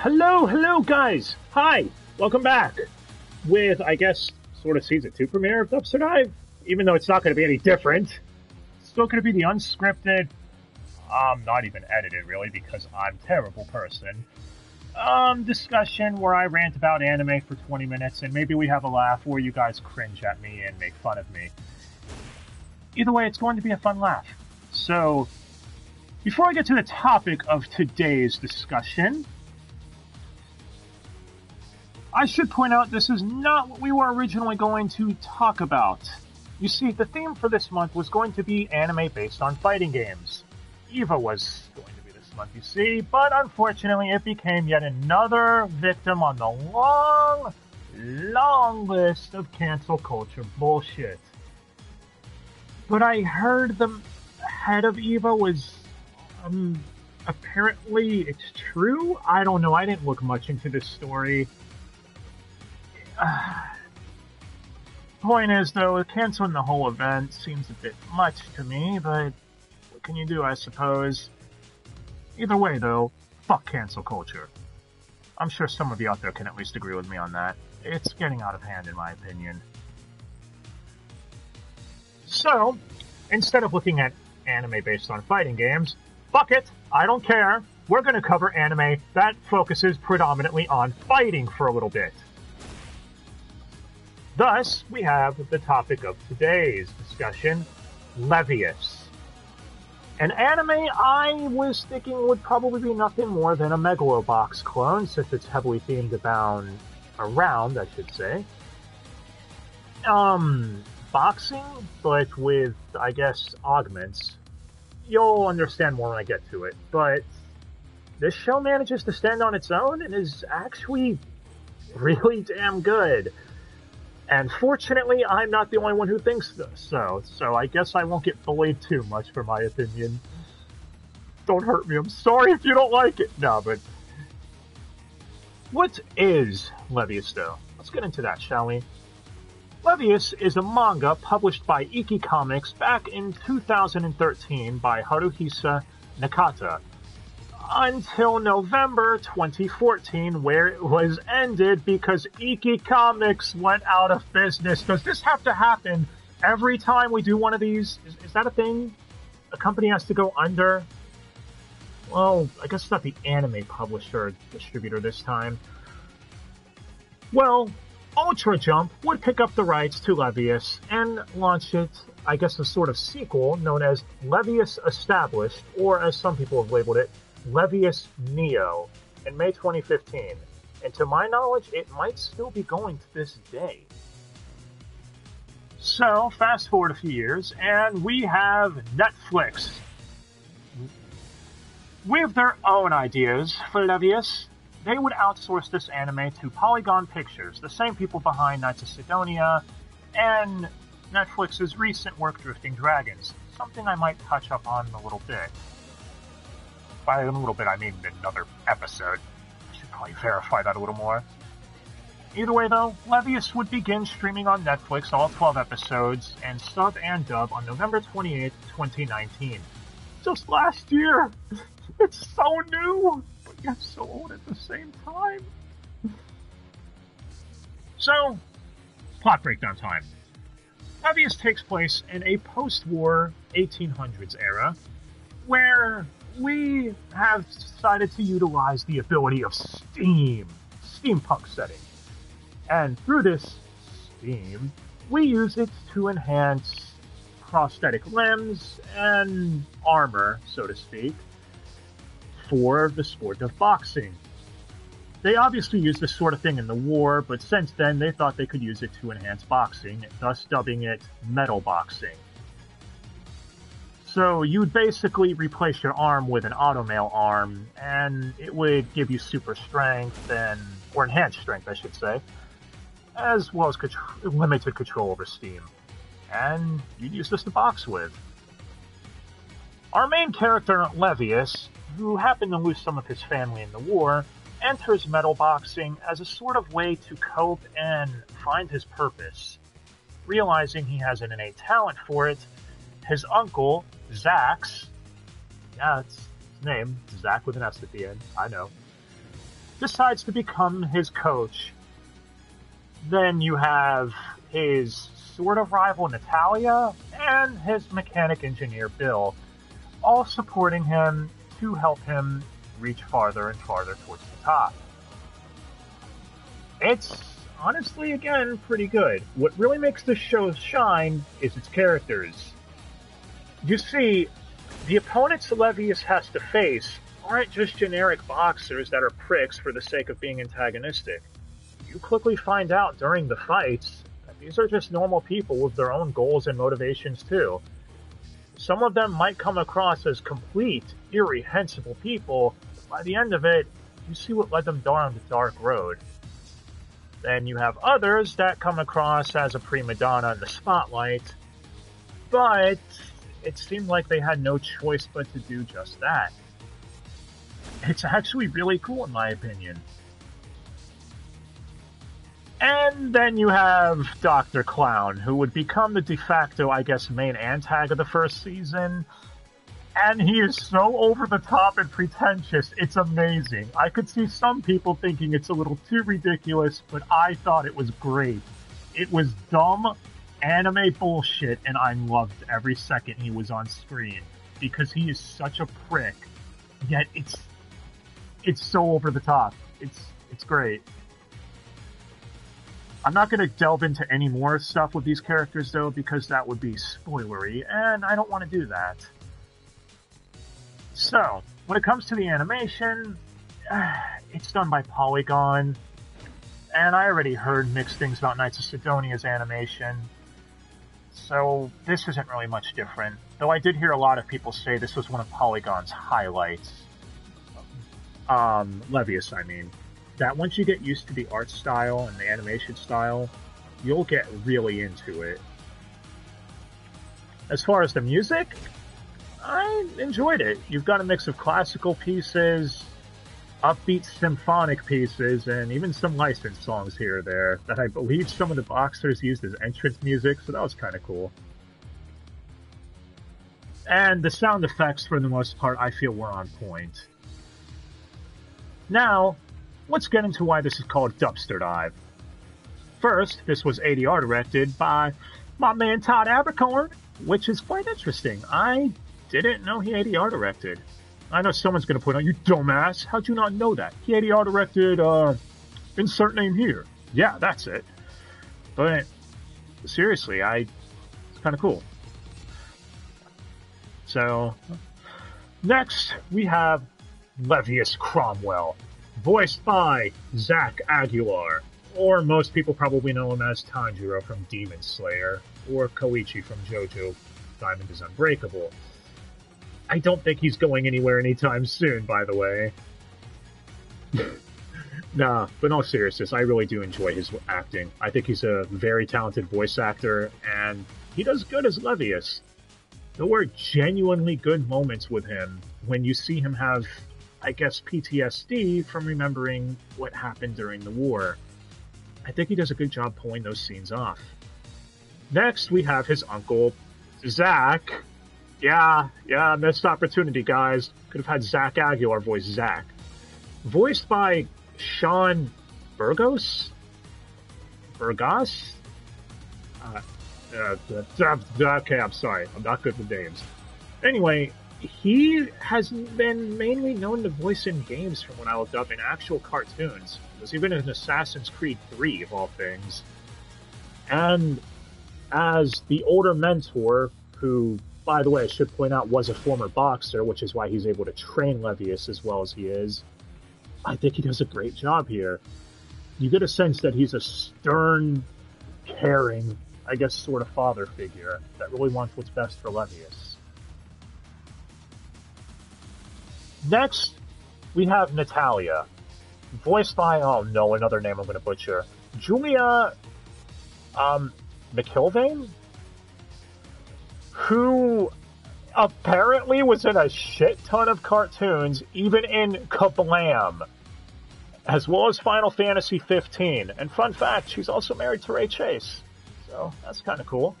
hello, hello, guys. Hi, welcome back with, I guess, sort of season two premiere of Dubster Dive. Even though it's not going to be any different, it's still going to be the unscripted. Um, not even edited really because I'm terrible person. Um, discussion where I rant about anime for 20 minutes and maybe we have a laugh or you guys cringe at me and make fun of me. Either way, it's going to be a fun laugh. So, before I get to the topic of today's discussion, I should point out this is not what we were originally going to talk about. You see, the theme for this month was going to be anime based on fighting games. EVO was going to be this month, you see, but unfortunately it became yet another victim on the long, long list of cancel culture bullshit. But I heard the head of EVO was, um, apparently it's true? I don't know, I didn't look much into this story. Point is, though, canceling the whole event seems a bit much to me, but what can you do, I suppose? Either way, though, fuck cancel culture. I'm sure some of you out there can at least agree with me on that. It's getting out of hand, in my opinion. So, instead of looking at anime based on fighting games, fuck it, I don't care. We're going to cover anime that focuses predominantly on fighting for a little bit. Thus, we have the topic of today's discussion, Levius. An anime I was thinking would probably be nothing more than a Megalobox clone, since it's heavily themed about around, I should say. Um, boxing, but with, I guess, augments. You'll understand more when I get to it, but this show manages to stand on its own and is actually really damn good. And fortunately, I'm not the only one who thinks this, so, so I guess I won't get bullied too much for my opinion. Don't hurt me, I'm sorry if you don't like it. No, but. What is Levius, though? Let's get into that, shall we? Levius is a manga published by Ikki Comics back in 2013 by Haruhisa Nakata until November 2014, where it was ended because Ikki Comics went out of business. Does this have to happen every time we do one of these? Is, is that a thing? A company has to go under? Well, I guess it's not the anime publisher or distributor this time. Well, Ultra Jump would pick up the rights to Levius and launch it, I guess, a sort of sequel known as Levius Established, or as some people have labeled it, Levius Neo in May 2015, and to my knowledge, it might still be going to this day. So, fast forward a few years, and we have Netflix. With their own ideas for Levius, they would outsource this anime to Polygon Pictures, the same people behind Knights of Sidonia, and Netflix's recent work Drifting Dragons, something I might touch up on in a little bit by a little bit, I mean another episode. I should probably verify that a little more. Either way, though, Levius would begin streaming on Netflix all 12 episodes and sub and dub on November 28, 2019. Just last year! It's so new, but yet so old at the same time. So, plot breakdown time. Levius takes place in a post war 1800s era where we have decided to utilize the ability of Steam, steampunk setting. And through this Steam, we use it to enhance prosthetic limbs and armor, so to speak, for the sport of boxing. They obviously used this sort of thing in the war, but since then they thought they could use it to enhance boxing, thus dubbing it metal boxing. So you'd basically replace your arm with an automail arm, and it would give you super strength and or enhanced strength, I should say, as well as limited control over steam. And you'd use this to box with. Our main character, Levius, who happened to lose some of his family in the war, enters metal boxing as a sort of way to cope and find his purpose. Realizing he has an innate talent for it, his uncle, Zax, yeah, it's his name, Zach with an S at the end, I know, decides to become his coach. Then you have his sort of rival Natalia and his mechanic engineer Bill, all supporting him to help him reach farther and farther towards the top. It's honestly, again, pretty good. What really makes this show shine is its characters. You see, the opponents Levius has to face aren't just generic boxers that are pricks for the sake of being antagonistic. You quickly find out during the fights that these are just normal people with their own goals and motivations too. Some of them might come across as complete, irrehensible people, but by the end of it, you see what led them down the dark road. Then you have others that come across as a prima donna in the spotlight, but it seemed like they had no choice but to do just that. It's actually really cool, in my opinion. And then you have Dr. Clown, who would become the de facto, I guess, main antag of the first season and he is so over the top and pretentious. It's amazing. I could see some people thinking it's a little too ridiculous, but I thought it was great. It was dumb anime bullshit, and I loved every second he was on screen because he is such a prick. Yet it's it's so over the top. It's it's great. I'm not going to delve into any more stuff with these characters though because that would be spoilery, and I don't want to do that. So, when it comes to the animation, it's done by Polygon, and I already heard mixed things about Knights of Sidonia's animation, so this isn't really much different. Though I did hear a lot of people say this was one of Polygon's highlights. Um, Levius, I mean. That once you get used to the art style and the animation style, you'll get really into it. As far as the music, I enjoyed it. You've got a mix of classical pieces, upbeat symphonic pieces, and even some licensed songs here or there that I believe some of the boxers used as entrance music, so that was kind of cool. And the sound effects, for the most part, I feel were on point. Now, let's get into why this is called Dubster Dive. First, this was ADR directed by my man Todd Haberkorn, which is quite interesting. I didn't know he ADR directed. I know someone's going to point out, you dumbass, how'd you not know that? ADR directed, uh, insert name here. Yeah, that's it. But, seriously, I, it's kind of cool. So, next, we have Levius Cromwell, voiced by Zach Aguilar, or most people probably know him as Tanjiro from Demon Slayer, or Koichi from JoJo Diamond is Unbreakable. I don't think he's going anywhere anytime soon, by the way. nah, but in all seriousness, I really do enjoy his acting. I think he's a very talented voice actor, and he does good as Levius. There were genuinely good moments with him when you see him have, I guess, PTSD from remembering what happened during the war. I think he does a good job pulling those scenes off. Next, we have his uncle, Zach, yeah, yeah, missed opportunity, guys. Could have had Zach Aguilar voice Zach. Voiced by Sean Burgos? Burgos? Uh, uh, okay, I'm sorry. I'm not good with names. Anyway, he has been mainly known to voice in games from when I looked up in actual cartoons. He was even in Assassin's Creed 3, of all things. And as the older mentor who by the way, I should point out, was a former boxer, which is why he's able to train Levius as well as he is. I think he does a great job here. You get a sense that he's a stern, caring, I guess, sort of father figure that really wants what's best for Levius. Next, we have Natalia, voiced by, oh no, another name I'm going to butcher. Julia um, McIlvaine? Who apparently was in a shit ton of cartoons, even in Kablam, as well as Final Fantasy 15. And fun fact, she's also married to Ray Chase. So that's kind of cool.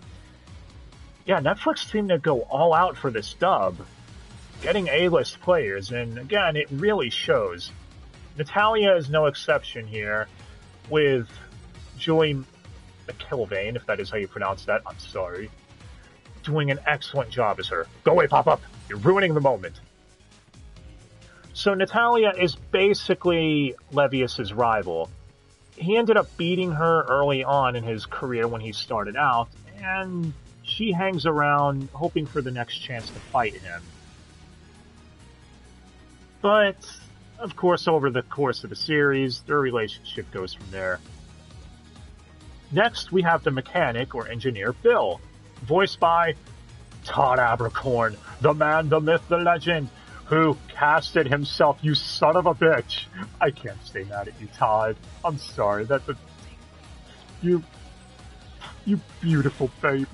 Yeah, Netflix seemed to go all out for this dub, getting A-list players, and again, it really shows. Natalia is no exception here, with Julie McIlvaine, if that is how you pronounce that. I'm sorry. Doing an excellent job as her. Go away, pop up. You're ruining the moment. So Natalia is basically Levius's rival. He ended up beating her early on in his career when he started out, and she hangs around hoping for the next chance to fight him. But, of course, over the course of the series, their relationship goes from there. Next, we have the mechanic or engineer Bill, voiced by Todd Haberkorn, the man, the myth, the legend, who casted himself, you son of a bitch. I can't stay mad at you, Todd. I'm sorry. That the you you beautiful baby.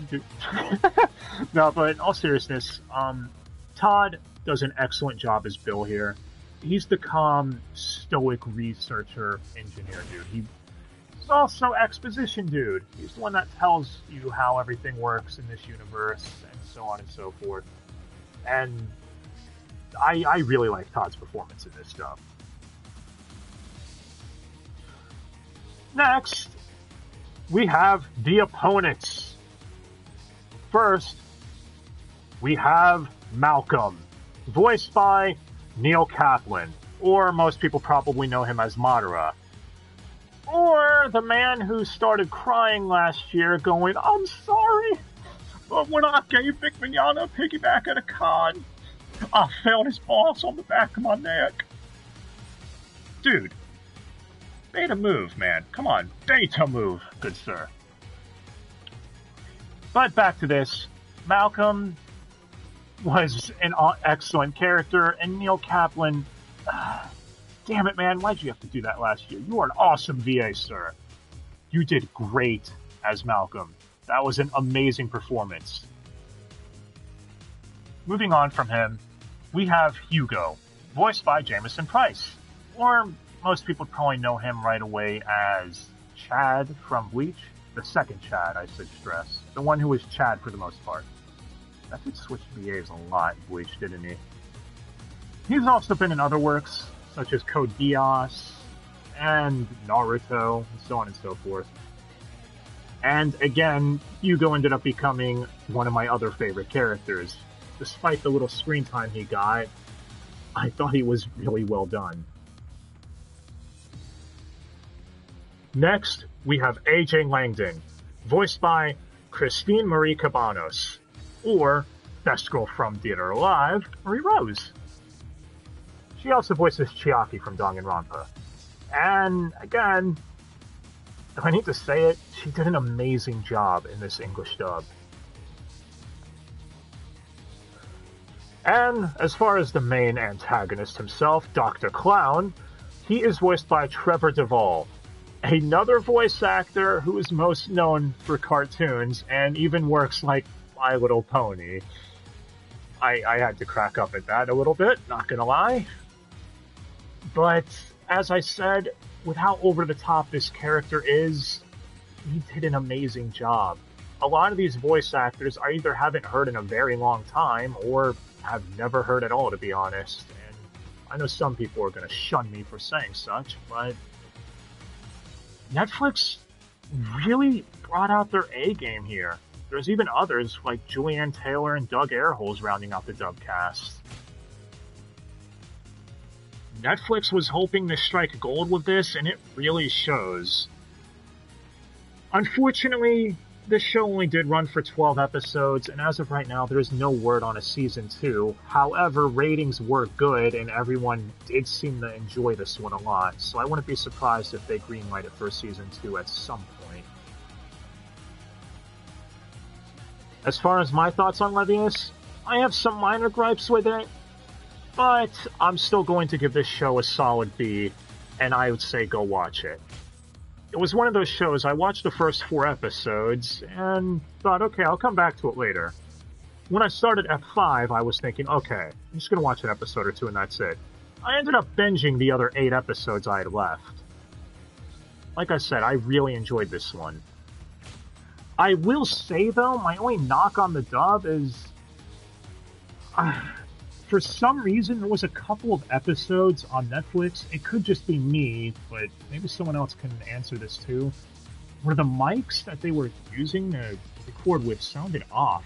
no, but in all seriousness, um, Todd does an excellent job as Bill here. He's the calm, stoic researcher engineer dude. He He's also exposition dude. He's the one that tells you how everything works in this universe and so on and so forth. And I, I really like Todd's performance in this stuff. Next, we have the opponents. First, we have Malcolm, voiced by Neil Kaplan, or most people probably know him as Madara. Or the man who started crying last year going, I'm sorry, but when I gave Vic Mignogna a piggyback at a con, I felt his balls on the back of my neck. Dude, beta move, man. Come on, beta move, good sir. But back to this. Malcolm was an excellent character, and Neil Kaplan. Uh, damn it, man, why'd you have to do that last year? You are an awesome VA, sir. You did great as Malcolm. That was an amazing performance. Moving on from him, we have Hugo, voiced by Jamieson Price. Or most people probably know him right away as Chad from Bleach. The second Chad, I should stress. The one who was Chad for the most part. That dude switched VAs a lot Bleach, didn't he? He's also been in other works, such as Code Geass and Naruto, and so on and so forth. And again, Hugo ended up becoming one of my other favorite characters. Despite the little screen time he got, I thought he was really well done. Next, we have AJ Langdon, voiced by Christine Marie Cabanos, or Best Girl from Dead or Alive, Marie Rose. She also voices Chiaki from Danganronpa. And again, if I need to say it, she did an amazing job in this English dub. And as far as the main antagonist himself, Dr. Clown, he is voiced by Trevor Devall, another voice actor who is most known for cartoons and even works like My Little Pony. I, I had to crack up at that a little bit, not gonna lie. But as I said, with how over the top this character is, he did an amazing job. A lot of these voice actors I either haven't heard in a very long time or have never heard at all, to be honest. And I know some people are going to shun me for saying such, but Netflix really brought out their A game here. There's even others like Julie Ann Taylor and Doug Erholtz rounding out the dub cast. Netflix was hoping to strike gold with this, and it really shows. Unfortunately, this show only did run for 12 episodes, and as of right now, there is no word on a season 2. However, ratings were good, and everyone did seem to enjoy this one a lot, so I wouldn't be surprised if they greenlight it for season 2 at some point. As far as my thoughts on Levius, I have some minor gripes with it, but I'm still going to give this show a solid B, and I would say go watch it. It was one of those shows I watched the first four episodes and thought, okay, I'll come back to it later. When I started at 5, I was thinking, okay, I'm just going to watch an episode or two and that's it. I ended up binging the other eight episodes I had left. Like I said, I really enjoyed this one. I will say, though, my only knock on the dub is. For some reason, there was a couple of episodes on Netflix. It could just be me, but maybe someone else can answer this too. Where the mics that they were using to record with sounded off.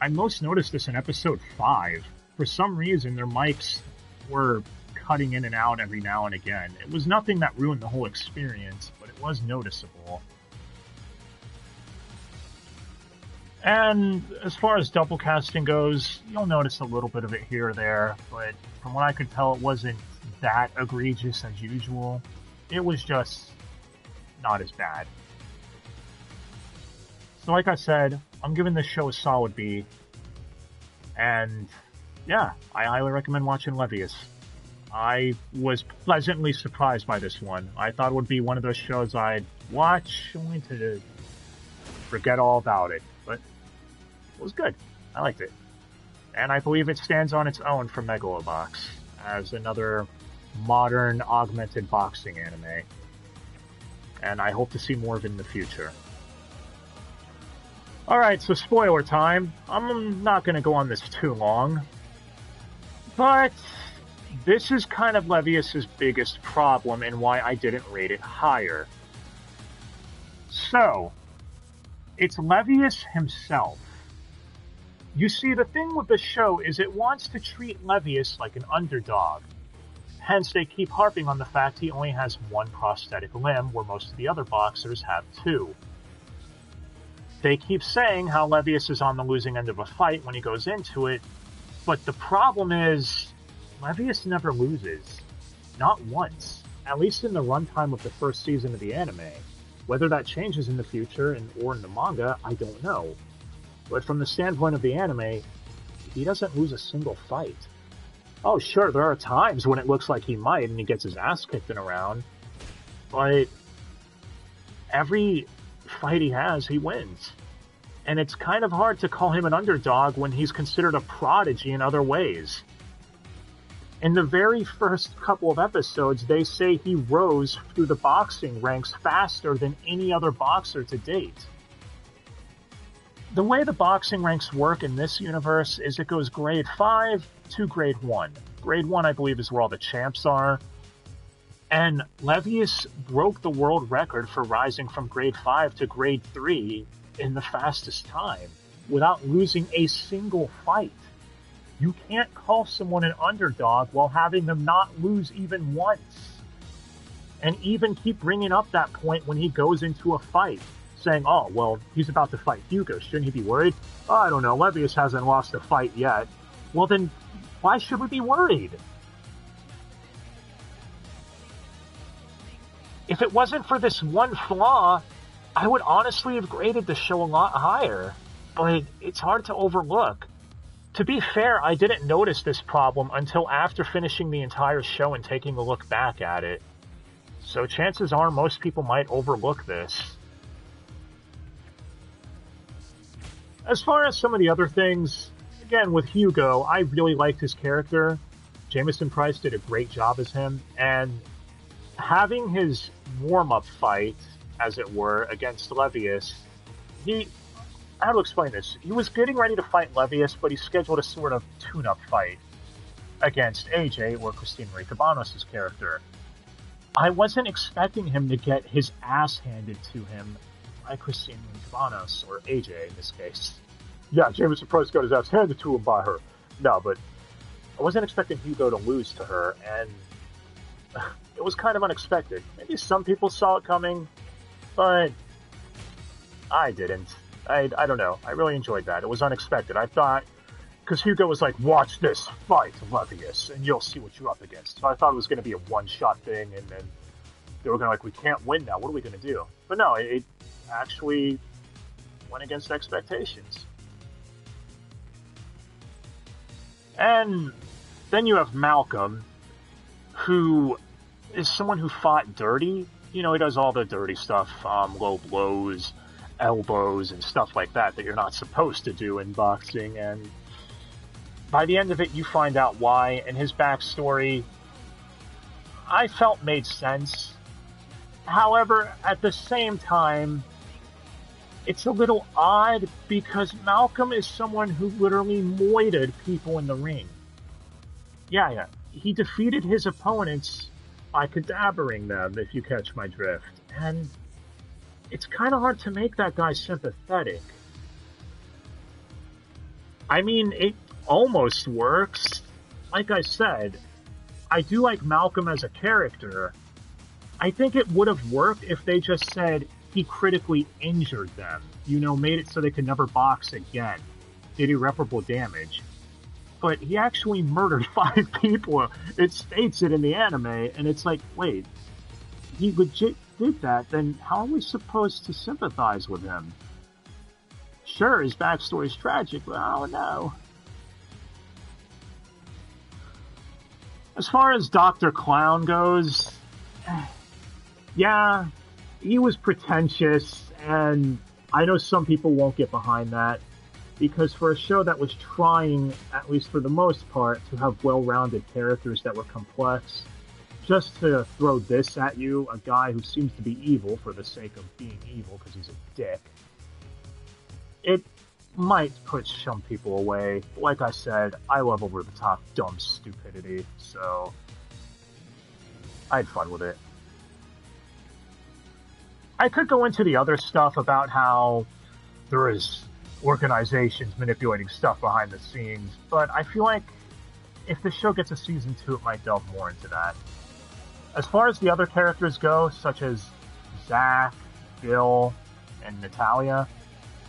I most noticed this in episode 5. For some reason, their mics were cutting in and out every now and again. It was nothing that ruined the whole experience, but it was noticeable. And as far as double casting goes, you'll notice a little bit of it here or there, but from what I could tell, it wasn't that egregious as usual. It was just not as bad. So, like I said, I'm giving this show a solid B. And yeah, I highly recommend watching Levius. I was pleasantly surprised by this one. I thought it would be one of those shows I'd watch only to forget all about it was good. I liked it. And I believe it stands on its own for Megalobox as another modern augmented boxing anime. And I hope to see more of it in the future. Alright, so spoiler time. I'm not to go on this too long. But this is kind of Levius's biggest problem and why I didn't rate it higher. So, it's Levius himself you see, the thing with the show is it wants to treat Levius like an underdog. Hence, they keep harping on the fact he only has one prosthetic limb, where most of the other boxers have two. They keep saying how Levius is on the losing end of a fight when he goes into it, but the problem is, Levius never loses. Not once. At least in the runtime of the first season of the anime. Whether that changes in the future and or in the manga, I don't know. But from the standpoint of the anime, he doesn't lose a single fight. Oh, sure, there are times when it looks like he might and he gets his ass kicked in around, but every fight he has, he wins. And it's kind of hard to call him an underdog when he's considered a prodigy in other ways. In the very first couple of episodes, they say he rose through the boxing ranks faster than any other boxer to date the way the boxing ranks work in this universe is it goes grade 5 to grade 1. Grade 1, I believe, is where all the champs are. And Levius broke the world record for rising from grade 5 to grade 3 in the fastest time without losing a single fight. You can't call someone an underdog while having them not lose even once. And even keep bringing up that point when he goes into a fight saying, oh, well, he's about to fight Hugo. Shouldn't he be worried? Oh, I don't know. Levius hasn't lost a fight yet. Well, then why should we be worried? If it wasn't for this one flaw, I would honestly have graded the show a lot higher. But it's hard to overlook. To be fair, I didn't notice this problem until after finishing the entire show and taking a look back at it. So chances are most people might overlook this. As far as some of the other things, again, with Hugo, I really liked his character. Jamieson Price did a great job as him, and having his warm up fight, as it were, against Levius, he. How to explain this? He was getting ready to fight Levius, but he scheduled a sort of tune up fight against AJ, or Christine Marie Cabanos' character. I wasn't expecting him to get his ass handed to him by Christine Cabanos, or AJ in this case. Yeah, Jamieson Price got his ass handed to him by her. No, but I wasn't expecting Hugo to lose to her, and it was kind of unexpected. Maybe some people saw it coming, but I didn't. I, I don't know. I really enjoyed that. It was unexpected. I thought, because Hugo was like, watch this fight, Levius, and you'll see what you're up against. So I thought it was going to be a one shot thing, and then they were going to like, we can't win now. What are we going to do? But no, it, it actually went against expectations. And then you have Malcolm, who is someone who fought dirty. You know, he does all the dirty stuff, um, low blows, elbows, and stuff like that that you're not supposed to do in boxing. And by the end of it, you find out why. And his backstory, I felt made sense. However, at the same time, it's a little odd because Malcolm is someone who literally moited people in the ring. Yeah, yeah. He defeated his opponents by cadabering them, if you catch my drift. And it's kind of hard to make that guy sympathetic. I mean, it almost works. Like I said, I do like Malcolm as a character. I think it would have worked if they just said he critically injured them. You know, made it so they could never box again. Did irreparable damage. But he actually murdered five people. It states it in the anime, and it's like, wait, he legit did that, then how are we supposed to sympathize with him? Sure, his backstory is tragic, but I don't. As far as Dr. Clown goes, yeah, he was pretentious, and I know some people won't get behind that because for a show that was trying, at least for the most part, to have well-rounded characters that were complex, just to throw this at you, a guy who seems to be evil for the sake of being evil because he's a dick, it might put some people away. Like I said, I love over the top dumb stupidity, so I had fun with it. I could go into the other stuff about how there is organizations manipulating stuff behind the scenes, but I feel like if the show gets a season two, it might delve more into that. As far as the other characters go, such as Zach, Bill, and Natalia,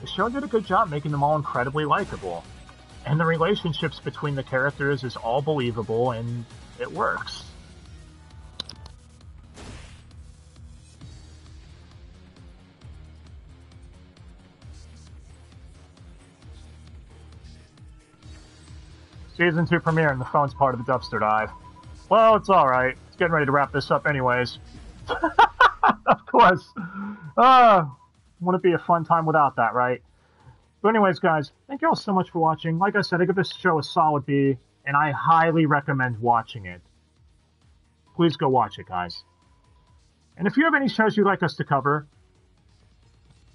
the show did a good job making them all incredibly likable. And the relationships between the characters is all believable and it works. Season 2 premiere and the phone's part of the Dubster Dive. Well, it's alright. It's getting ready to wrap this up anyways. of course. Uh, wouldn't it be a fun time without that, right? But anyways, guys, thank you all so much for watching. Like I said, I give this show a solid B, and I highly recommend watching it. Please go watch it, guys. And if you have any shows you'd like us to cover,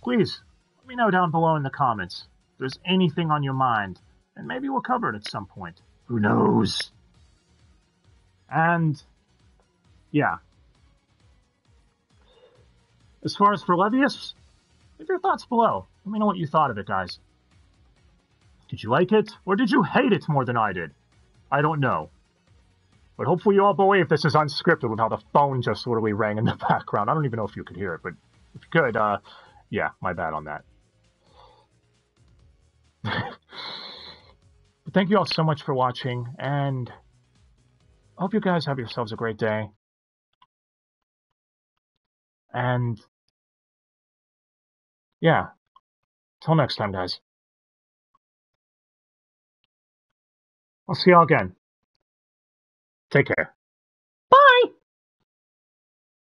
please let me know down below in the comments. If there's anything on your mind, and maybe we'll cover it at some point. Who knows? And yeah. As far as for Levius, leave your thoughts below. Let me know what you thought of it, guys. Did you like it, or did you hate it more than I did? I don't know. But hopefully you all believe this is unscripted with how the phone just literally rang in the background. I don't even know if you could hear it, but if you could, uh, yeah, my bad on that. Thank you all so much for watching, and I hope you guys have yourselves a great day. And yeah, till next time, guys. I'll see y'all again. Take care.